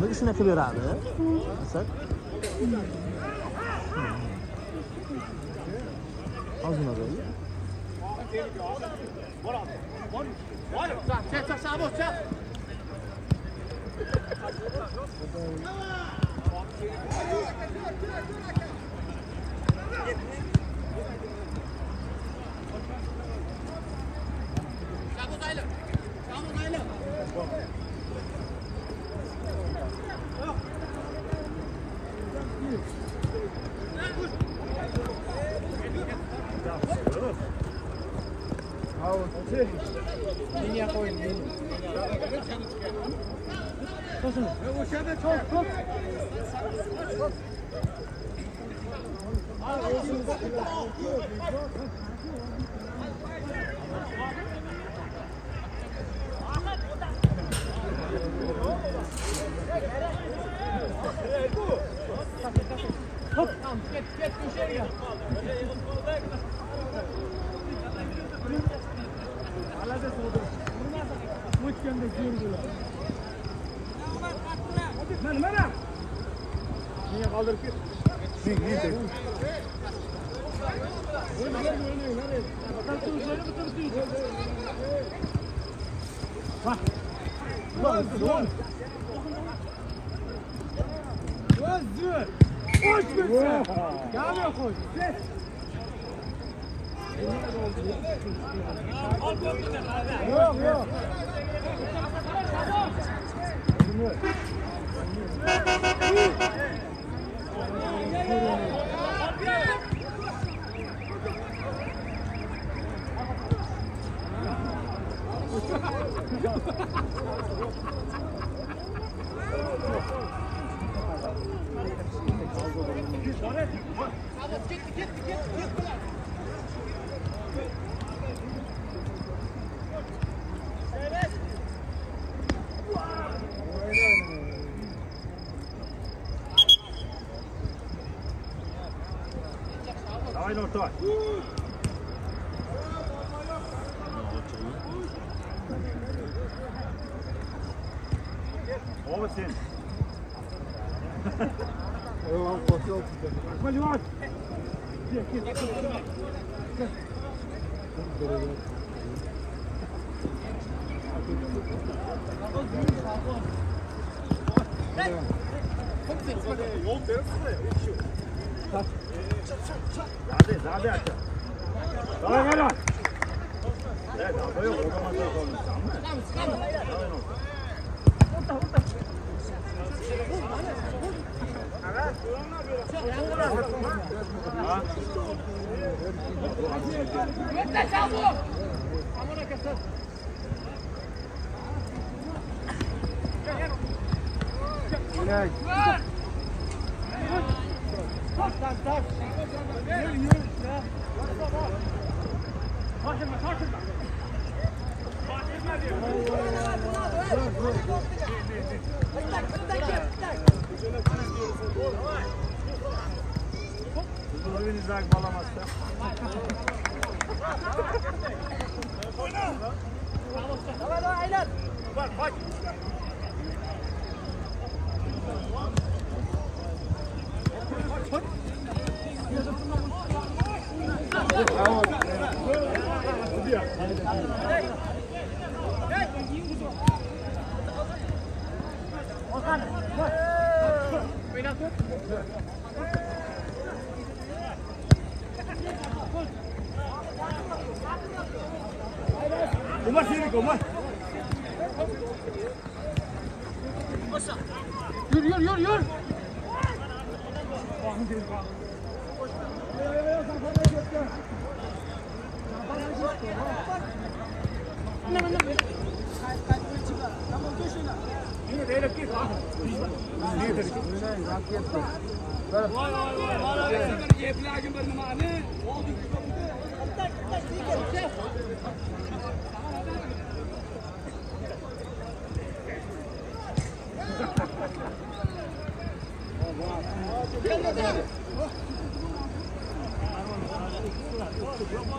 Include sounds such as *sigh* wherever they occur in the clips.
nima shunaqa beradi asad ozgina bo'ldi Liniya qo'ying. O'shada cho'q, cho'q. Mana, Yok yok. Ket. Men, men tek. Vitória. Over to him. Oh, I'll fuck you up. Well, you are. Yeah, kid. Hey! Kommt jetzt mal der Jung, der ist frei. Gel. Hadi, hadi aç. Dawaj, dawaj. Evet, abi yok. O zaman da olmuş. Dawaj no. Ha? Gel. Huzurlu bir nizak bağlamazsa. Come on, come on, come on. Bana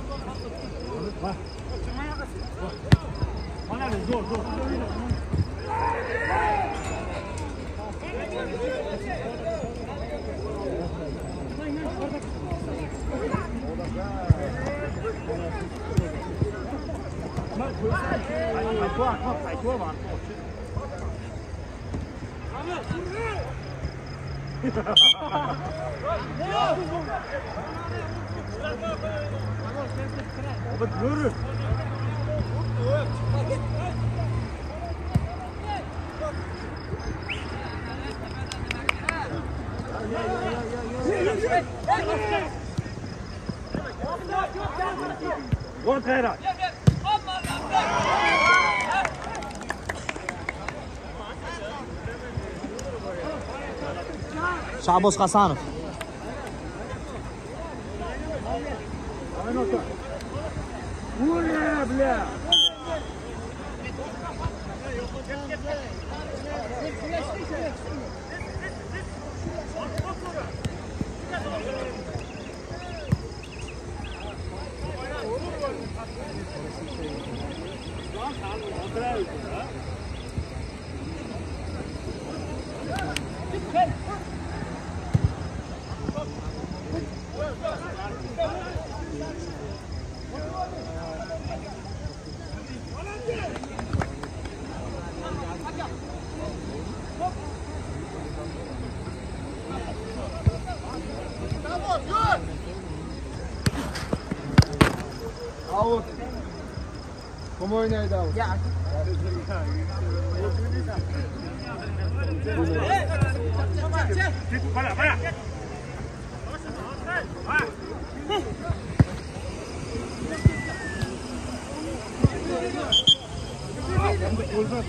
Ama diyorum. Gol Kayra. Shaboz Hasanov. Como oynaydı abi? Ya. Git bana bana. Olmaz.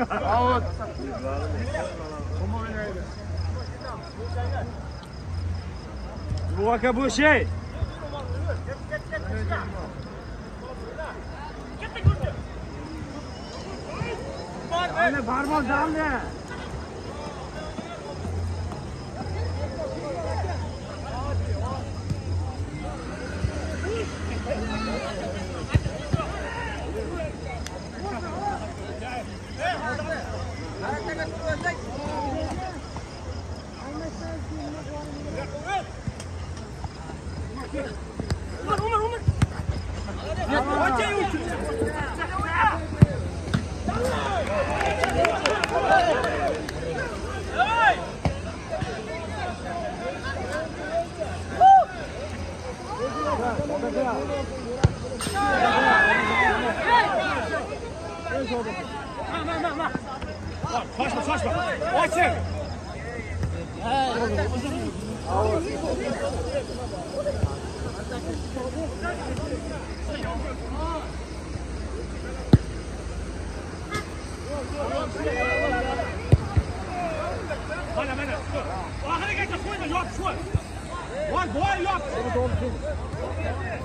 Out. Oynaydı. Bu şey. Anne parmak anne. Boy, look!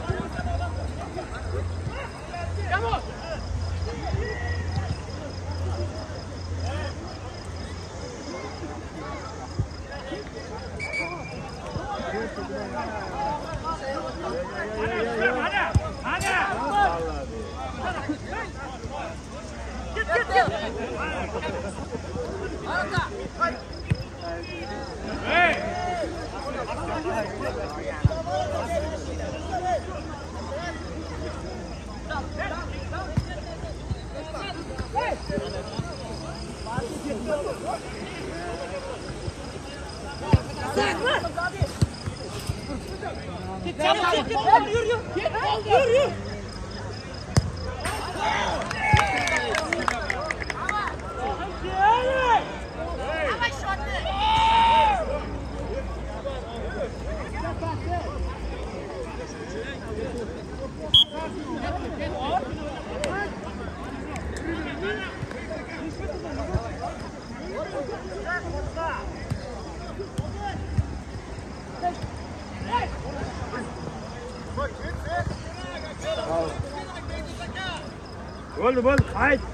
Bo'ldi, bo'ldi, qayt.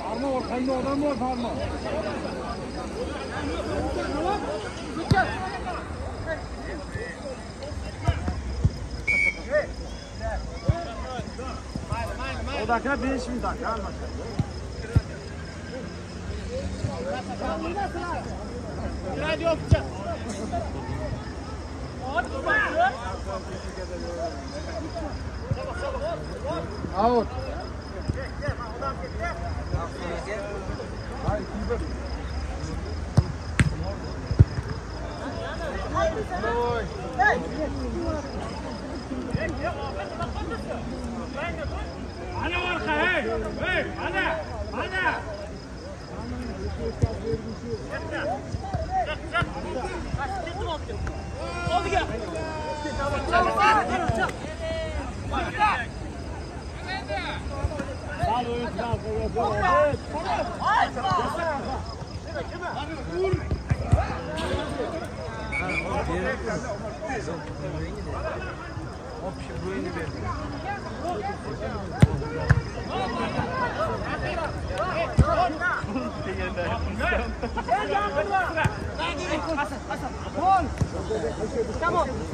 Farmo bor, qanday odam bor, Farmo? O dakika 5 bin dakika anlaşıldı. Out. Ana arka hey! Hey! Ana! Ana! Çık çık! Çık çık! Çık çık! Çık çık! Ol.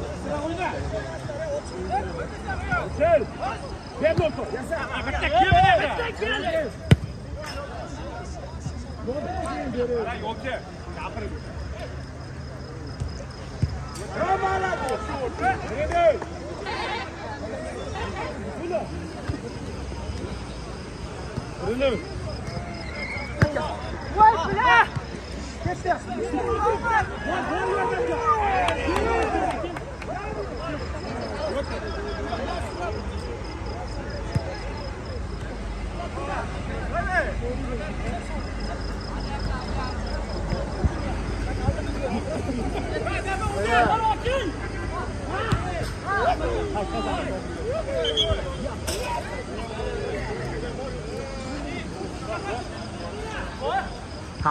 Bruno! Vai, Bruno! Que é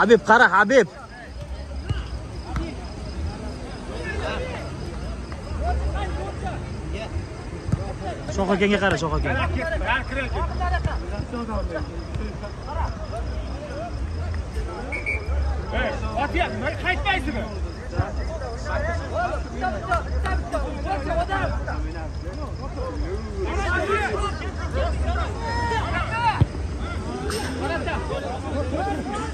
habib qara habib shoh akangga qara shoh akang otyapti qaytmaysizmi Thank you.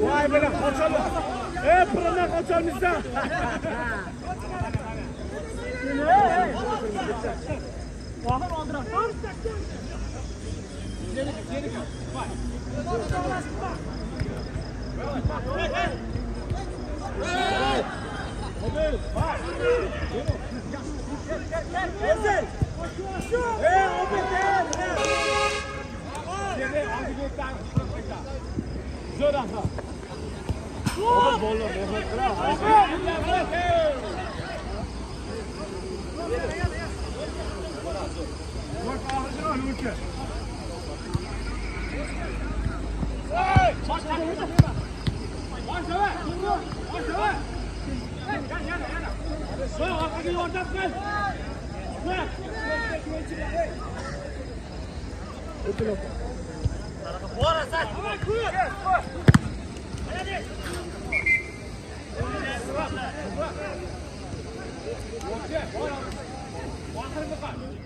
Vay böyle kaçalım. Hep buradan kaçalım bizden. *laughs* *laughs* Corre, Londra. Geri, geri, vai. Roberto, vai. Continua, É, o PT, né? Jonathan. Bola, bola, bola. Bola, bola. Watch it, watch it.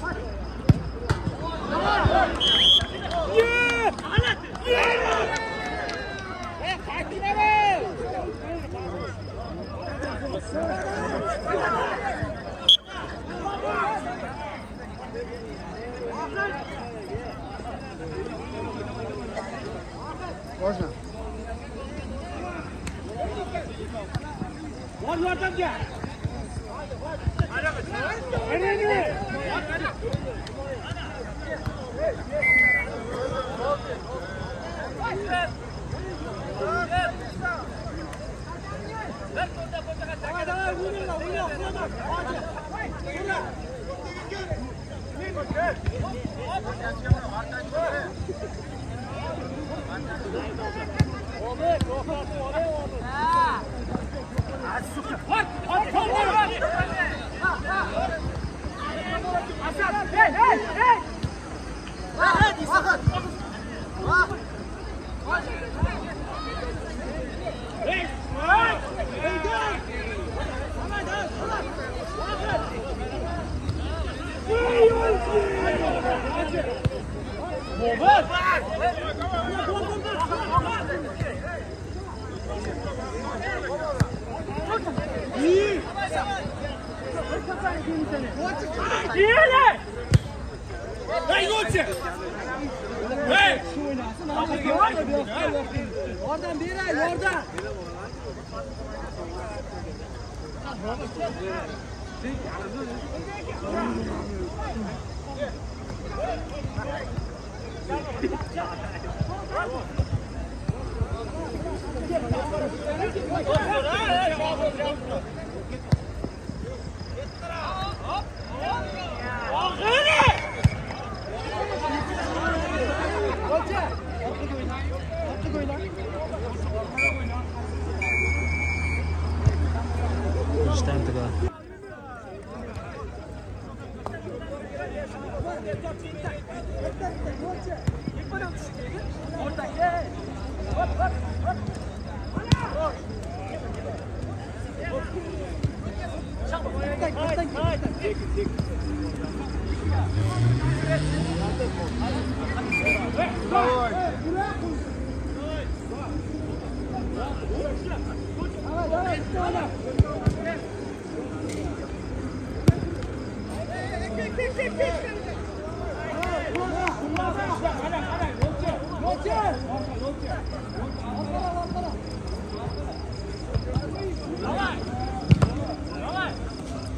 Fuck!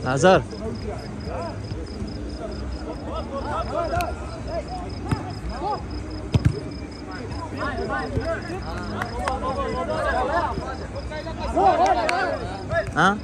Nazar. あ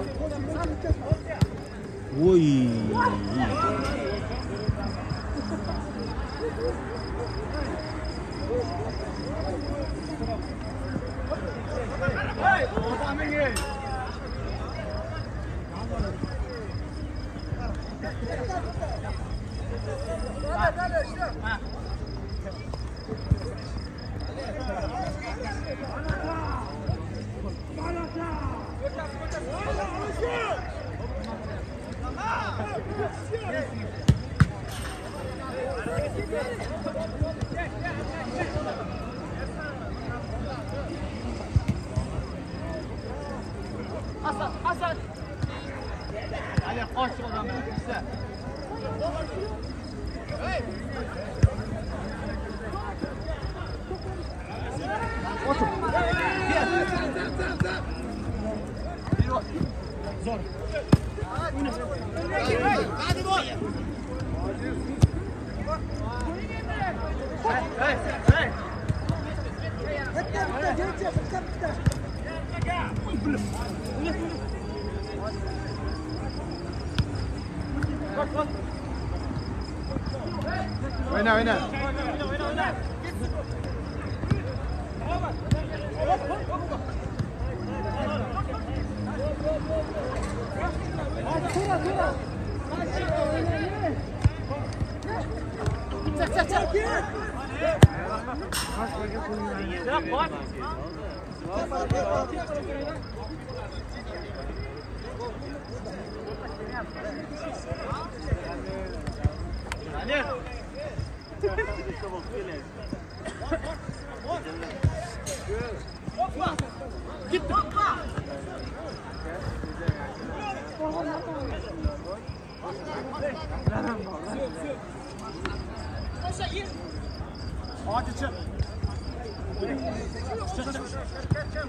我喂 Oyna oyna. Çak çak çak. Bak bak. Ali. Gitti. Hadi çık. Çık çık. Çık çık.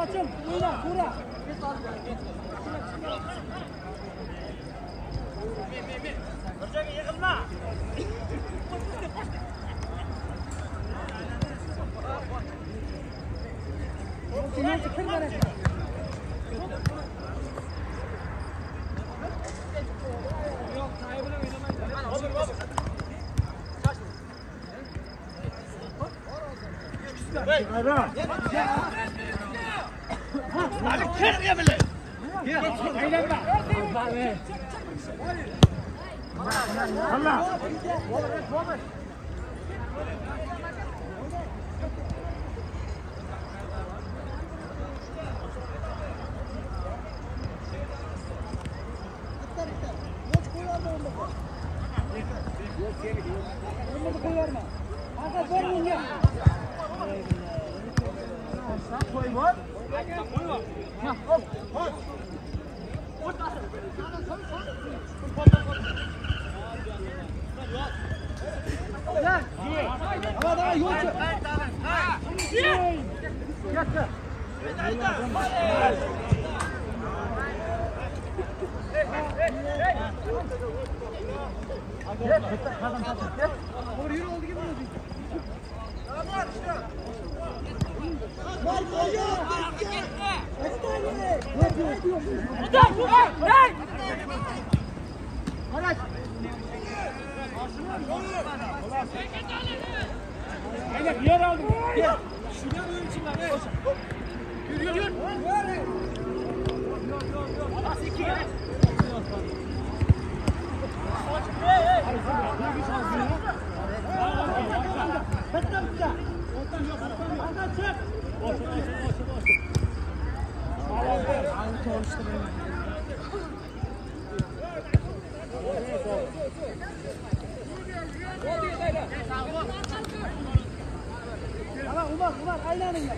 Açıl, oyna, kura. Hocam yıkılma. Sinan çıkır bana. Ara. Halla! Zeynep yer aldım. Gel. Şuraya doğru içimden. Yürü yürü. Yürü. Bas iki gel. Altyazı M.K. aynen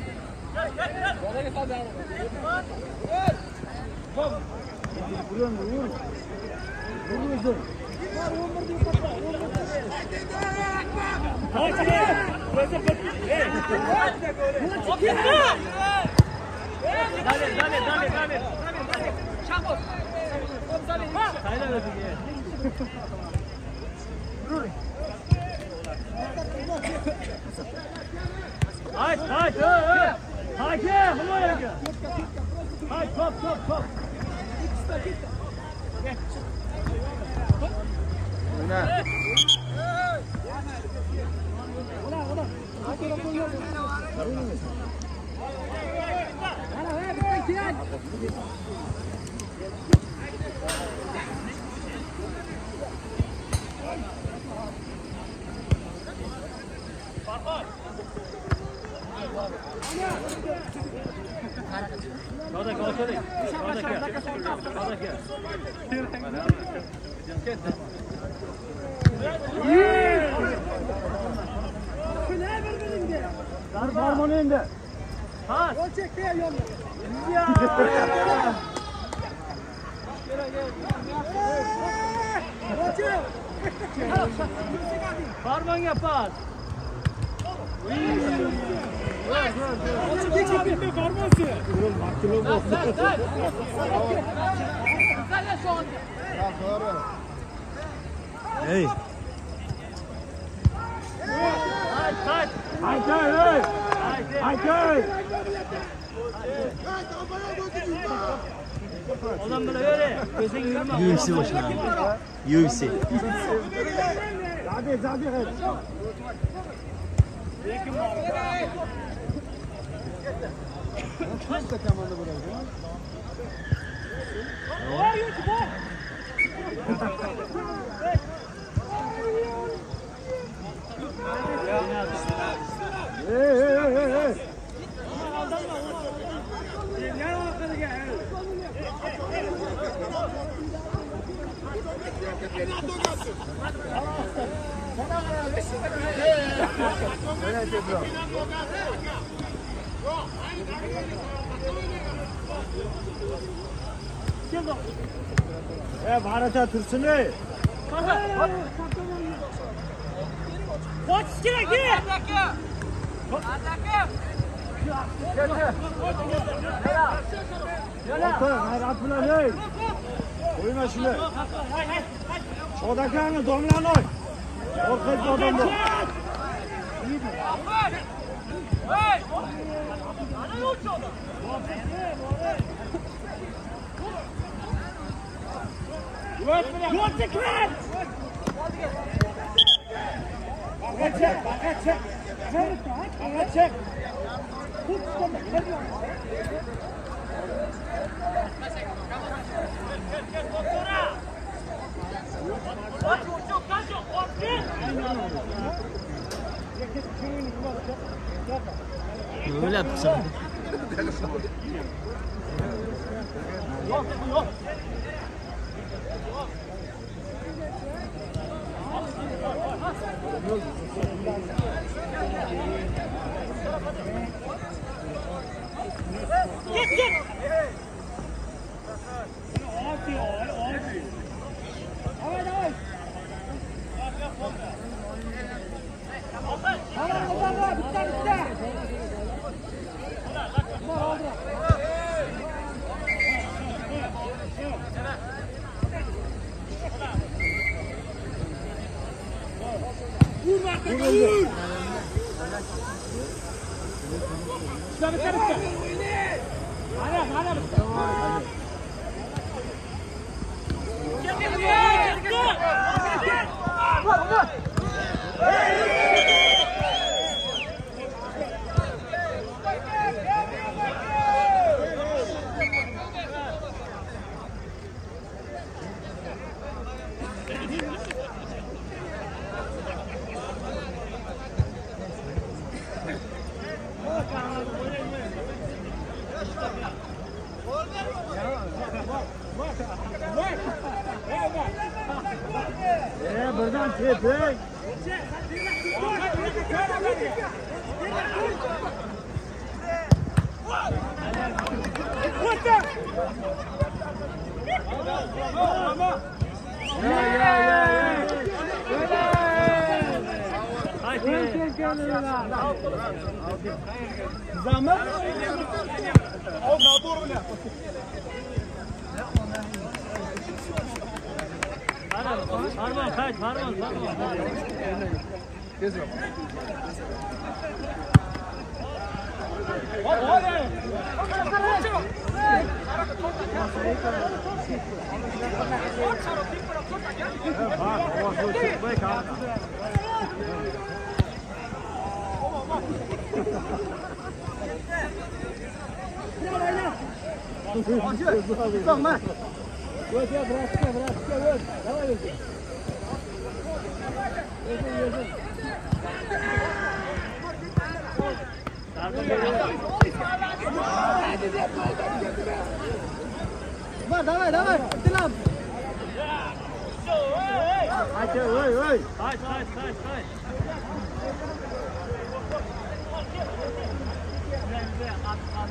öyle. Vuruyorsun vuruyor. Vuruyorsun. Dale, dale, dale, dale. Çabuk. Haydi, haydi. Haydi, haydi. Haydi, top, top, top. Oyna. Sağdaki, Hadi gel. Hadi gel. UFC başına abi. UFC. *laughs* Hadi hadi hey. Hey hey hey hey hey. Evet Ebru. Bharat'a Tursun Bey. Koç gire gire. Orta, hayır atma hey. Oyna şimdi. Şuradaki hangi domlan oy. Orta adam bu. Konsekvent. Bak çek, bak çek. Bak çek. Böyle yaptık sana. Git git. زعما أو ناطور ولا 上去，上麦。Вот я в броске, в броске, вот. Давай, Луки. Бар, давай, давай, ты нам. А че, ой, ой. Стой, стой, стой, стой. От, от, от.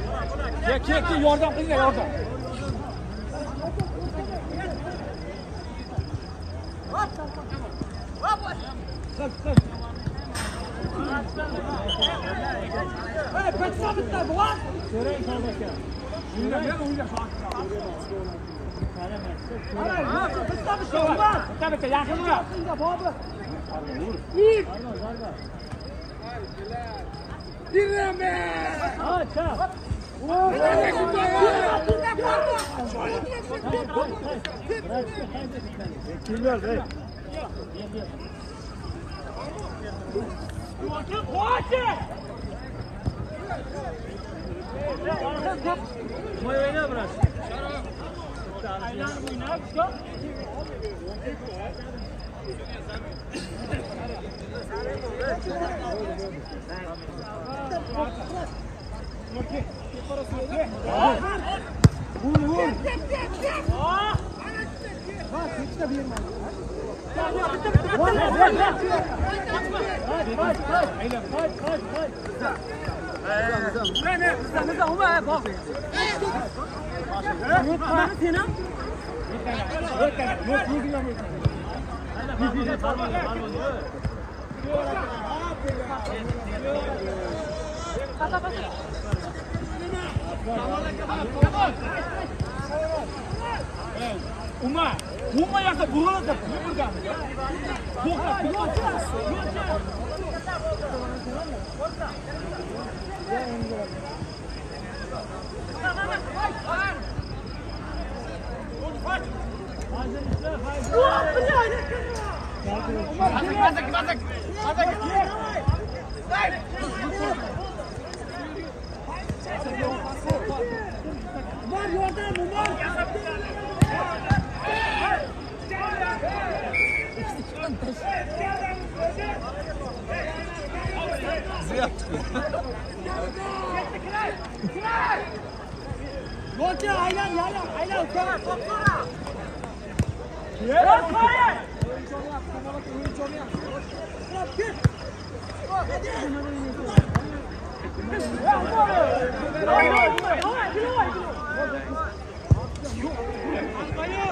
Çek çek yordan kızla yordan. Kalk kalk. Hey, bu lan. Yok, kaçma bitti bu lan. Kaçma bitti, yakın mı? Aç. Kimler be? Moy oyna biraz. Vur vur. Parmağın parmağın. Uma, uma yakta buruna da burada. Burada. Var Ума, ума яка буралата выборга. Бока, бока. Ума, блядь! Азак, азак, азак, азак! Дай! Bizi yaptık. Gol ya aynen aynen aynen. Topla topla. Gol koyun. Hayır.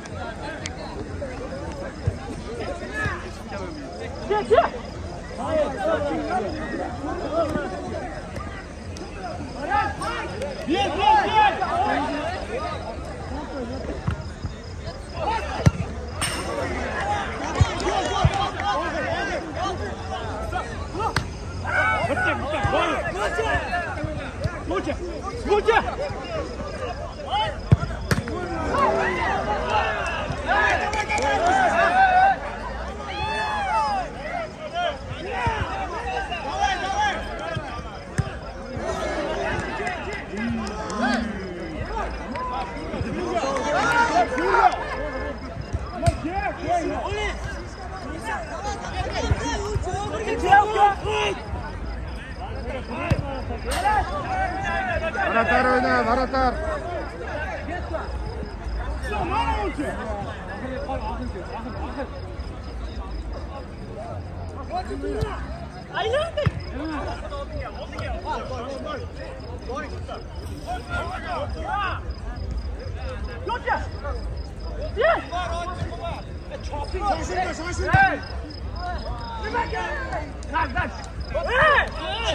Vai sentar, vai sentar. Dá, dá.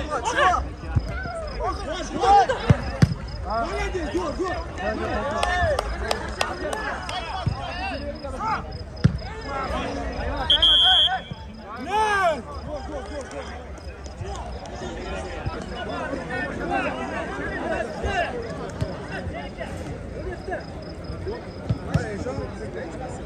Tira, tira. Olha dele, gol, gol. Não! Gol, gol, gol, gol. Hayır, şu an bizim de hiç nasıl?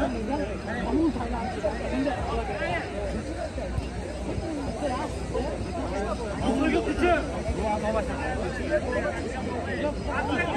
Pass